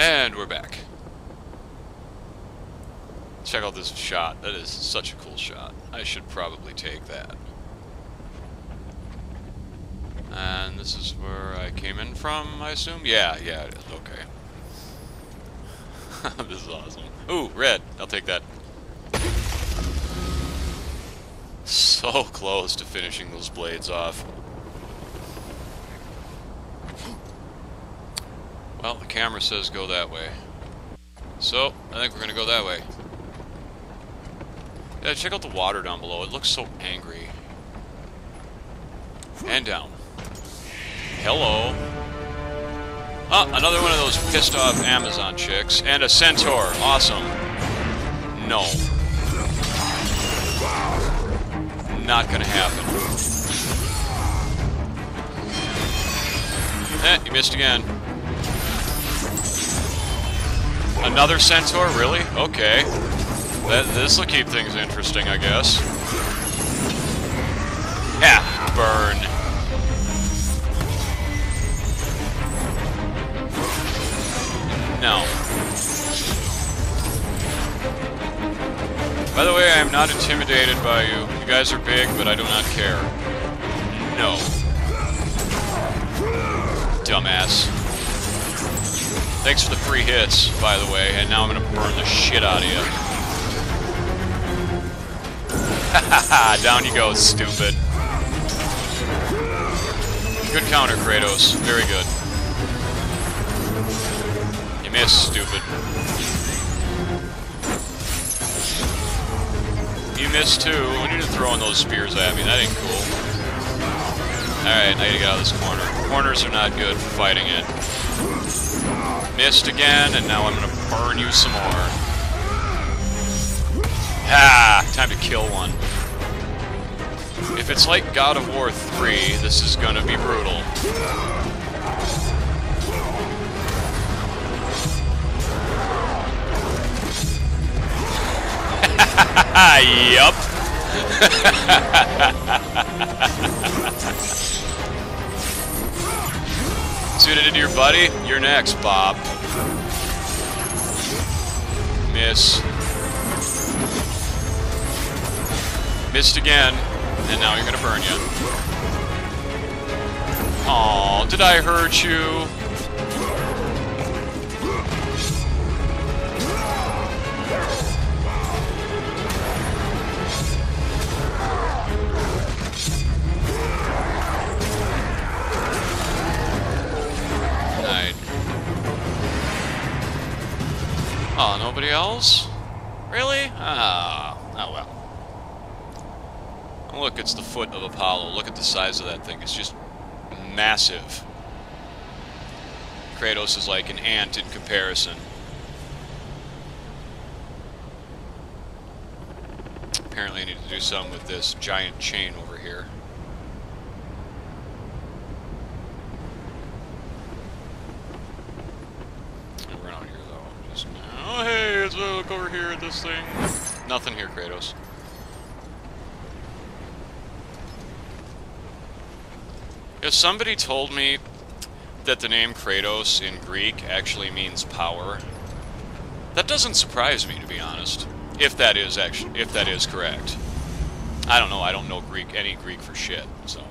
And we're back. Check out this shot. That is such a cool shot. I should probably take that. And this is where I came in from, I assume? Yeah, yeah, it is. Okay. this is awesome. Ooh, red. I'll take that. So close to finishing those blades off. Well, the camera says go that way. So, I think we're gonna go that way. Yeah, check out the water down below. It looks so angry. And down. Hello. Oh, another one of those pissed off Amazon chicks. And a centaur. Awesome. No. Not gonna happen. Eh, you missed again. Another centaur? Really? Okay. This'll keep things interesting, I guess. Yeah, burn. No. By the way, I am not intimidated by you. You guys are big, but I do not care. No. Dumbass. Thanks for the free hits, by the way, and now I'm gonna burn the shit out of you. Down you go, stupid. Good counter, Kratos. Very good. You missed, stupid. You missed too. When you throwing those spears at me, that ain't cool. Alright, I gotta get out of this corner. Corners are not good for fighting it. Missed again, and now I'm gonna burn you some more. Ah! Time to kill one. If it's like God of War 3, this is gonna be brutal. yup. See it I did to your buddy? You're next, Bob. Miss. Missed again, and now you're gonna burn you. Aw, did I hurt you? Nobody else? Really? Ah, oh well. look, it's the foot of Apollo. Look at the size of that thing. It's just massive. Kratos is like an ant in comparison. Apparently I need to do something with this giant chain over here. Oh, hey, let's look over here at this thing. Nothing here, Kratos. If somebody told me that the name Kratos in Greek actually means power, that doesn't surprise me, to be honest. If that is actually, if that is correct. I don't know, I don't know Greek, any Greek for shit, so.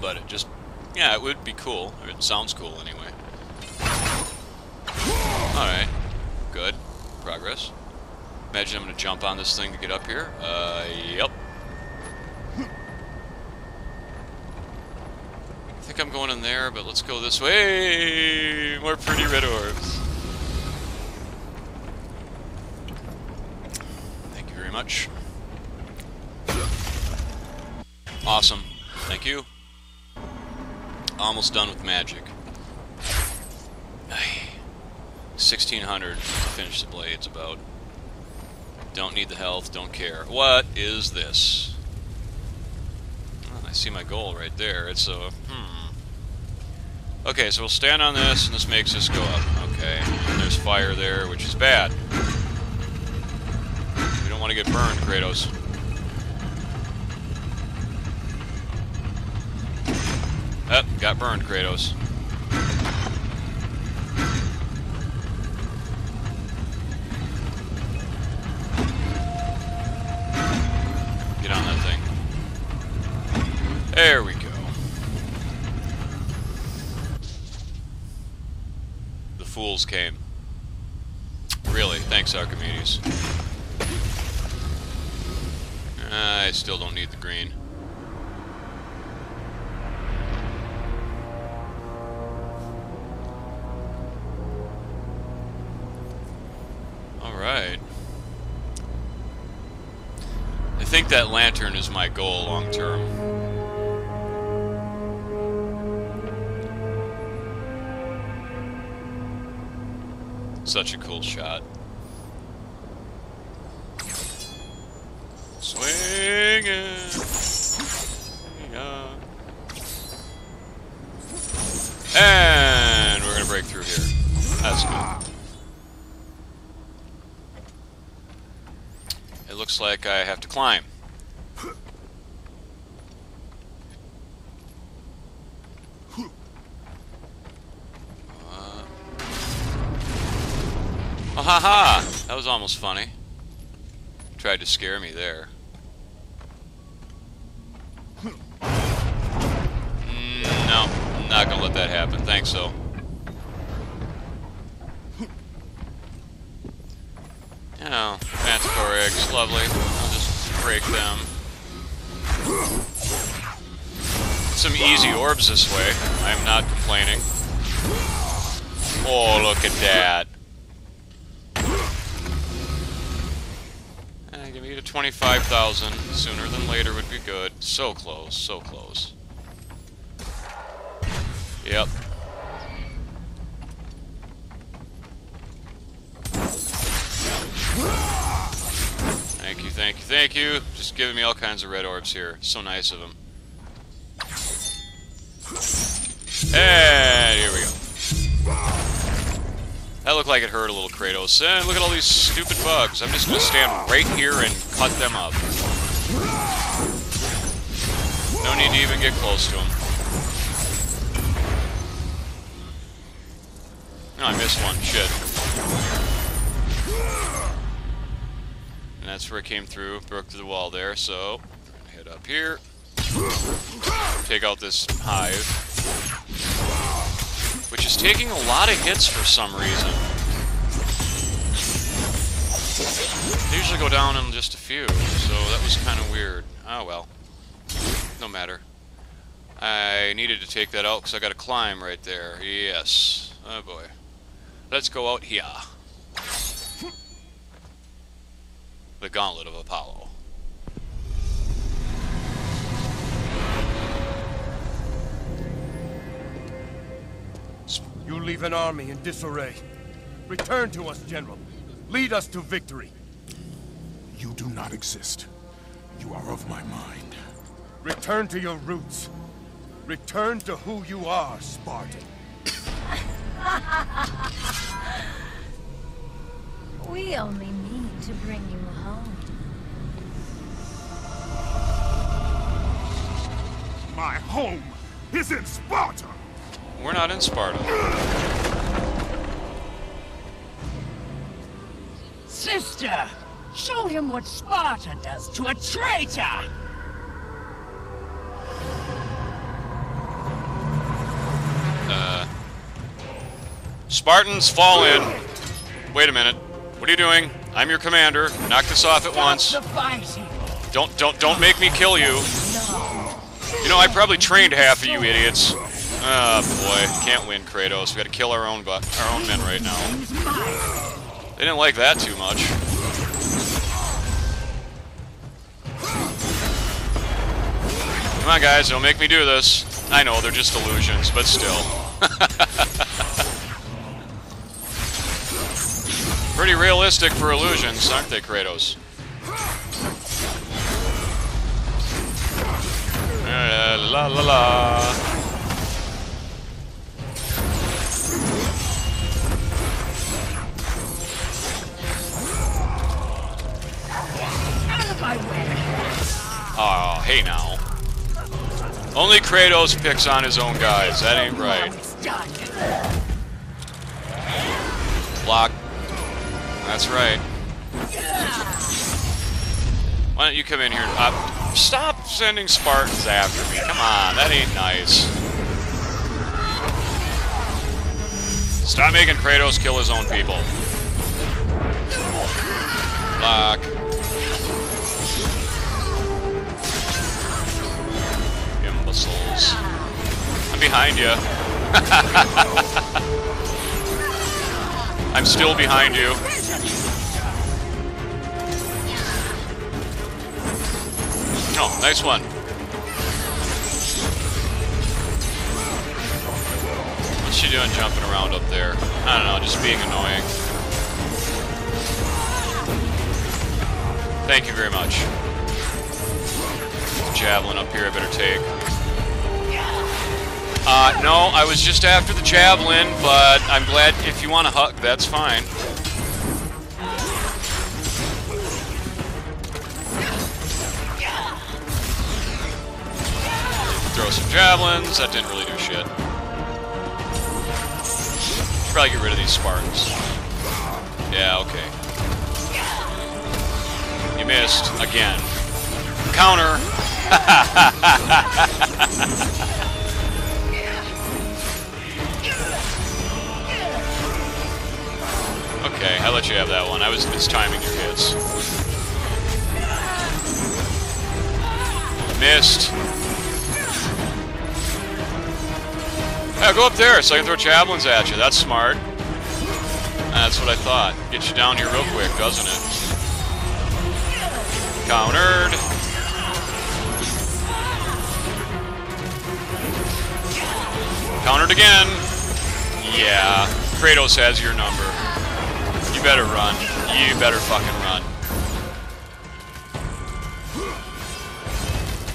But it just, yeah, it would be cool. It sounds cool, anyway. Alright. Good. Progress. Imagine I'm going to jump on this thing to get up here. Uh, yep. I think I'm going in there, but let's go this way. More pretty red orbs. Thank you very much. Awesome. Thank you. Almost done with magic. 1600 to finish the blades about. Don't need the health, don't care. What is this? Oh, I see my goal right there. It's a, hmm. Okay, so we'll stand on this, and this makes this go up. Okay, and there's fire there, which is bad. We don't want to get burned, Kratos. Oh, got burned, Kratos. Came. Really, thanks Archimedes. I still don't need the green. Alright. I think that lantern is my goal long term. Such a cool shot. Swinging. And we're gonna break through here. That's good. It looks like I have to climb. Uh, oh, ha ha! That was almost funny. Tried to scare me there. Mm, no, I'm not gonna let that happen. Thanks, though. You know, manticore eggs, lovely. I'll just break them. Some easy orbs this way. I'm not complaining. Oh, look at that. To 25,000. Sooner than later would be good. So close, so close. Yep. Thank you, thank you, thank you. Just giving me all kinds of red orbs here. So nice of him. And here we go. That looked like it hurt a little, Kratos. And look at all these stupid bugs. I'm just to stand right here and cut them up. No need to even get close to them. No, oh, I missed one. Shit. And that's where it came through. Broke through the wall there, so... Head up here. Take out this hive. Which is taking a lot of hits for some reason. They usually go down in just a few, so that was kind of weird. Oh well. No matter. I needed to take that out because I got to climb right there. Yes. Oh boy. Let's go out here. The Gauntlet of Apollo. You leave an army in disarray. Return to us, General. Lead us to victory. You do not exist. You are of my mind. Return to your roots. Return to who you are, Spartan. We only need to bring you home. My home is in Sparta! We're not in Sparta. Sister, show him what Sparta does to a traitor! Uh, Spartans, fall in. Wait a minute. What are you doing? I'm your commander. Knock this off at once. Stop the fighting! Don't, don't, don't make me kill you. You know, I probably trained half of you idiots. Oh boy, can't win, Kratos. We gotta kill our own, but our own men right now. They didn't like that too much. Come on, guys, don't make me do this. I know, they're just illusions, but still. Pretty realistic for illusions, aren't they, Kratos? Uh, la la la. Oh, hey now. Only Kratos picks on his own guys. That ain't right. Block. That's right. Why don't you come in here? Uh, stop sending Spartans after me. Come on, that ain't nice. Stop making Kratos kill his own people. Block. Imbeciles. I'm behind you. I'm still behind you. Oh, nice one. What's she doing jumping around up there? I don't know, just being annoying. Thank you very much. Javelin up here I better take. Uh, no, I was just after the javelin, but I'm glad if you want to hug, that's fine. Throw some javelins, that didn't really do shit. Should probably get rid of these Spartans. Yeah, okay. You missed, again. Counter! Okay, I'll let you have that one. I was mistiming your hits. Missed. Yeah, go up there so I can throw javelins at you. That's smart. That's what I thought. Get you down here real quick, doesn't it? Countered. Countered again. Yeah, Kratos has your number. You better run. You better fucking run.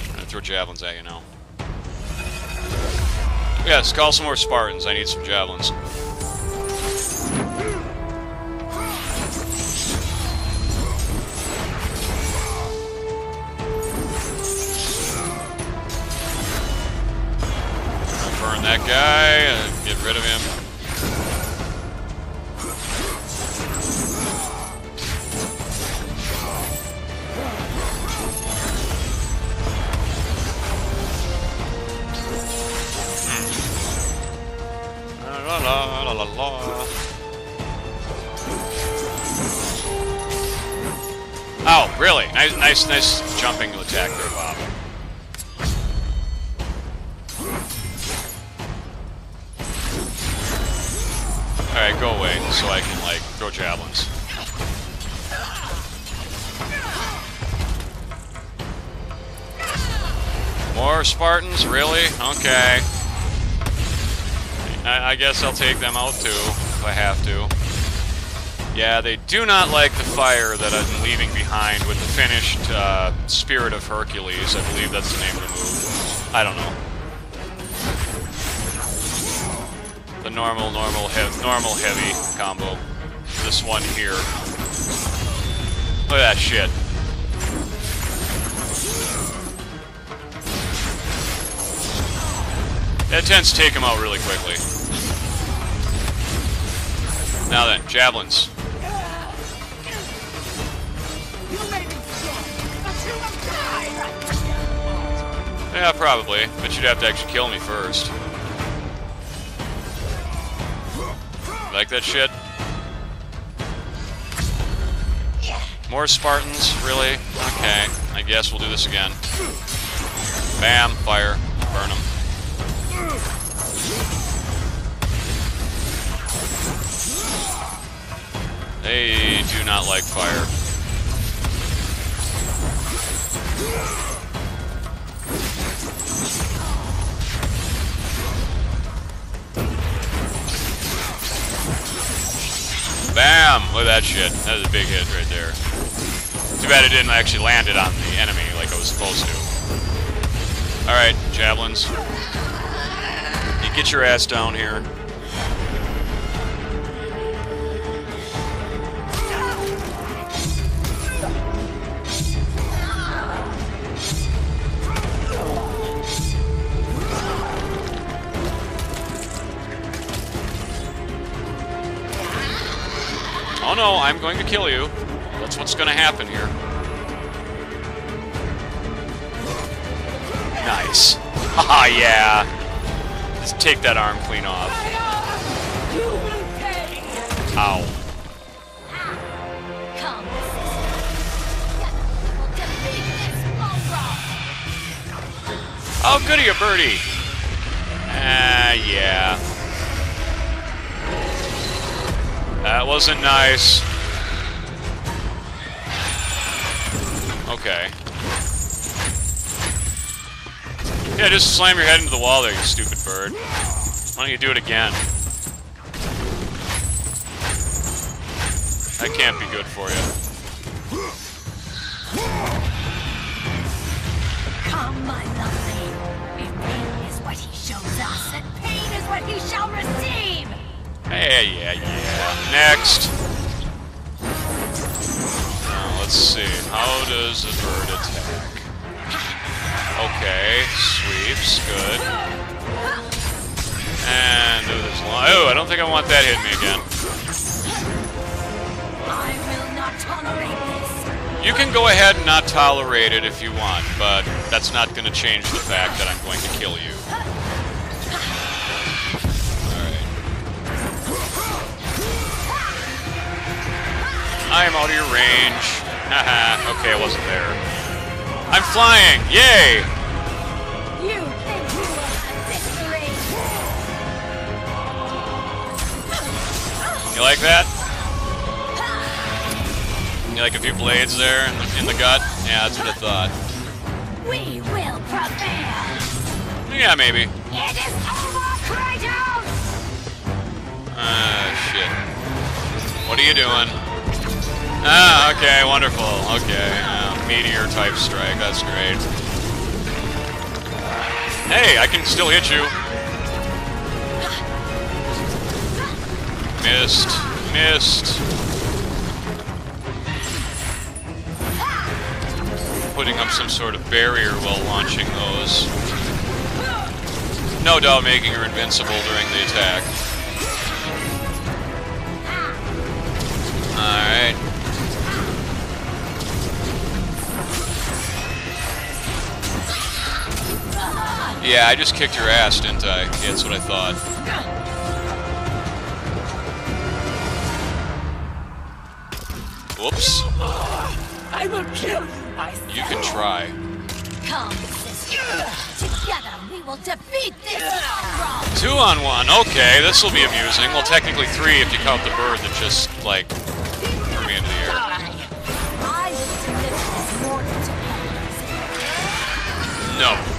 I'm gonna throw javelins at you now. Yes, call some more Spartans. I need some javelins. Burn that guy get rid of him. La la. Oh, really? Nice, nice, nice jumping attack there, Bob. All right, go away so I can like throw javelins. More Spartans, really? Okay. I, I guess I'll take them out too, if I have to. Yeah, they do not like the fire that I'm leaving behind with the finished uh, Spirit of Hercules. I believe that's the name of the move. I don't know. The normal, normal, hev normal heavy combo. This one here. Look at that shit. It tends to take him out really quickly. Now then, javelins. Yeah, probably. But you'd have to actually kill me first. Like that shit? More Spartans, really? Okay, I guess we'll do this again. Bam, fire, burn them. Not like fire. Bam! Look at that shit. That was a big hit right there. Too bad it didn't actually land it on the enemy like I was supposed to. Alright, javelins. You get your ass down here. Oh no, I'm going to kill you. That's what's going to happen here. Nice. Haha, yeah. Just take that arm clean off. Ow. Oh, goody, a birdie. Ah, yeah. That wasn't nice. Okay. Yeah, just slam your head into the wall there, you stupid bird. Why don't you do it again? That can't be good for you. Come, my lovely. If pain is what he shows us, then pain is what he shall receive. Yeah, yeah, yeah. Next. Now, let's see. How does a bird attack? Okay, sweeps, good. And do this long. Oh, I don't think I want that hitting me again. I will not tolerate this. You can go ahead and not tolerate it if you want, but that's not going to change the fact that I'm going to kill you. I am out of your range. Haha, okay, I wasn't there. I'm flying! Yay! You think you will victory? You like that? You like a few blades there in the, in the gut? Yeah, that's what I thought. We will prevail. Yeah, maybe. It is over, Kratos! Ah, shit. What are you doing? Ah, okay, wonderful. Okay, uh, meteor type strike. That's great. Hey, I can still hit you. Missed. Missed. Putting up some sort of barrier while launching those. No doubt making her invincible during the attack. Alright. Yeah, I just kicked your ass, didn't I? Yeah, that's what I thought. Whoops. I will kill you myself. You can try. Come, sister. Together we will defeat this mongrel. Two on one. Okay, this will be amusing. Well, technically three if you count the bird that just, like, threw me into the air. I will deliver this mortal to Hades. No.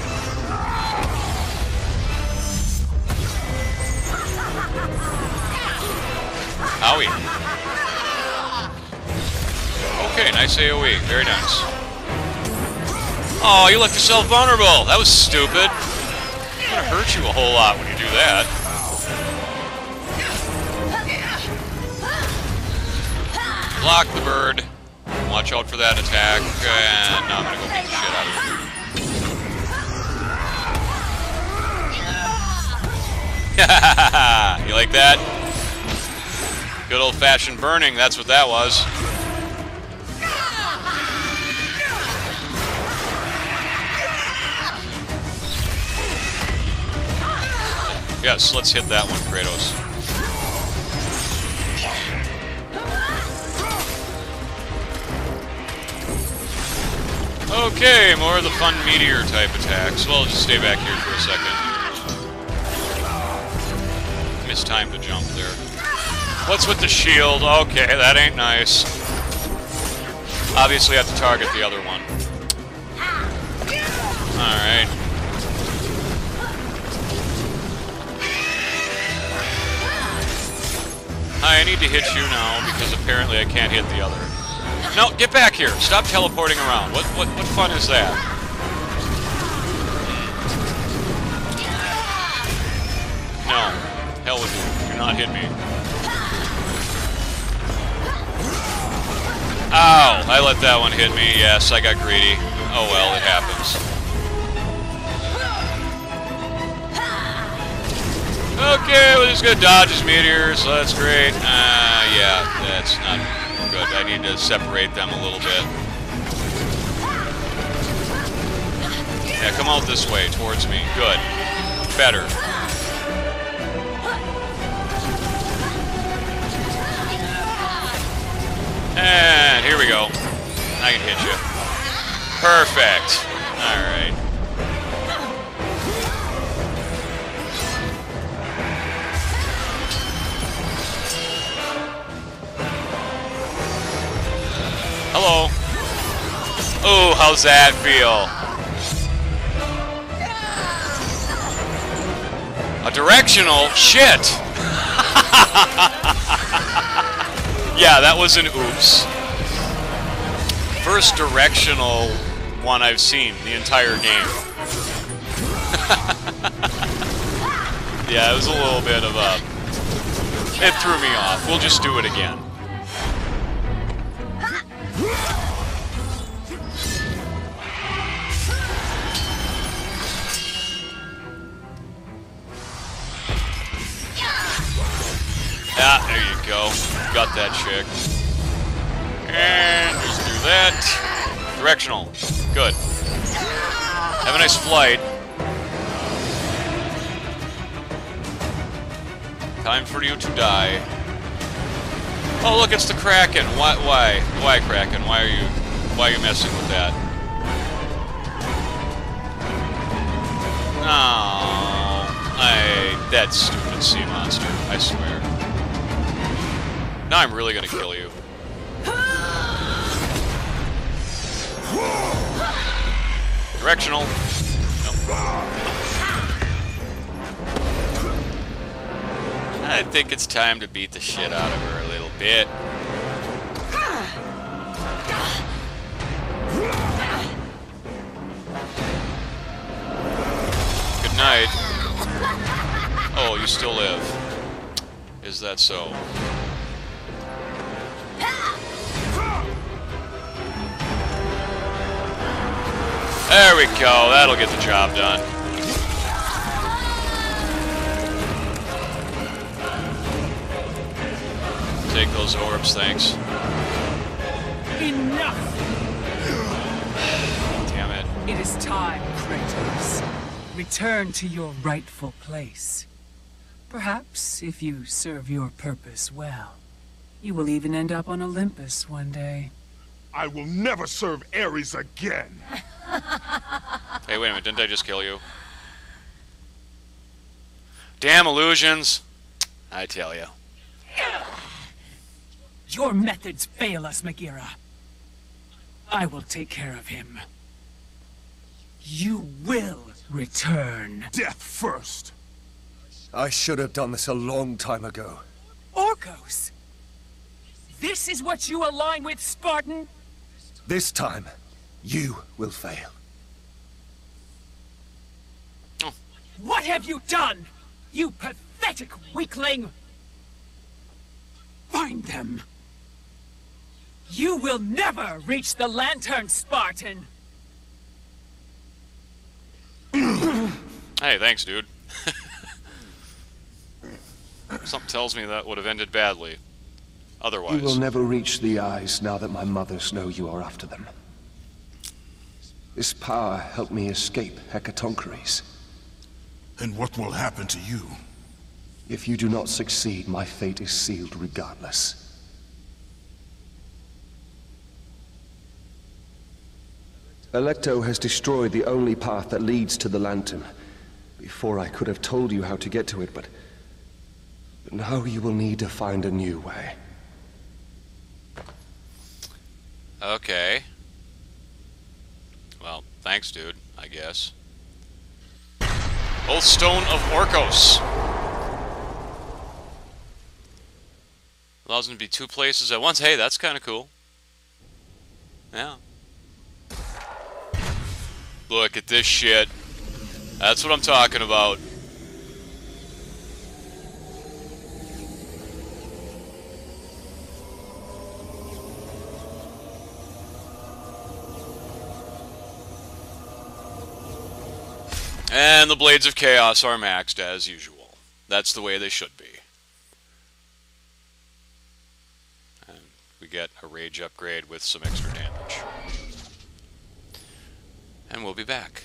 Very nice. Oh, you left yourself vulnerable. That was stupid. It's gonna hurt you a whole lot when you do that. Block the bird. Watch out for that attack. And I'm gonna go beat the shit out of you. you like that? Good old-fashioned burning, that's what that was. Yes, let's hit that one, Kratos. Okay, more of the fun meteor type attacks. Well, I'll just stay back here for a second. Missed time to jump there. What's with the shield? Okay, that ain't nice. Obviously, I have to target the other one. Alright. I need to hit you now because apparently I can't hit the other. No, get back here! Stop teleporting around. What what what fun is that? No. Hell with you. Do not hit me. Ow! I let that one hit me. Yes, I got greedy. Oh well, it happens. Okay, we're just gonna dodge his meteors, so that's great. Uh, yeah, that's not good. I need to separate them a little bit. Yeah, come out this way, towards me. Good. Better. And here we go. I can hit you. Perfect. Alright. How's that feel? A directional? Shit! yeah, that was an oops. First directional one I've seen the entire game. yeah, it was a little bit of a... It threw me off. We'll just do it again. That chick. And just do that. Directional. Good. Have a nice flight. Time for you to die. Oh, look, it's the Kraken. Why, why, why, Kraken? Why are you, why are you messing with that? Oh, I, that stupid sea monster. I swear. Now I'm really gonna kill you. Directional. Nope. I think it's time to beat the shit out of her a little bit. Good night. Oh, you still live. Is that so? There we go. That'll get the job done. Take those orbs, thanks. Enough! Damn it. It is time, Kratos. Return to your rightful place. Perhaps, if you serve your purpose well, you will even end up on Olympus one day. I will never serve Ares again. Hey, wait a minute. Didn't I just kill you? Damn illusions. I tell you. Your methods fail us, Megaera. I will take care of him. You will return. Death first. I should have done this a long time ago. Orkos! This is what you align with, Spartan? This time, you will fail. What have you done? You pathetic weakling! Find them! You will never reach the Lantern, Spartan! Hey, thanks, dude. Something tells me that would have ended badly. Otherwise. You will never reach the eyes now that my mothers know you are after them. This power helped me escape Hecatoncheires. And what will happen to you? If you do not succeed, my fate is sealed regardless. Alecto has destroyed the only path that leads to the lantern. Before I could have told you how to get to it, but... but now you will need to find a new way. Okay. Well, thanks, dude, I guess. Oath Stone of Orkos. Allows him to be two places at once. Hey, that's kind of cool. Yeah. Look at this shit. That's what I'm talking about. And the Blades of Chaos are maxed as usual. That's the way they should be. And we get a rage upgrade with some extra damage. And we'll be back.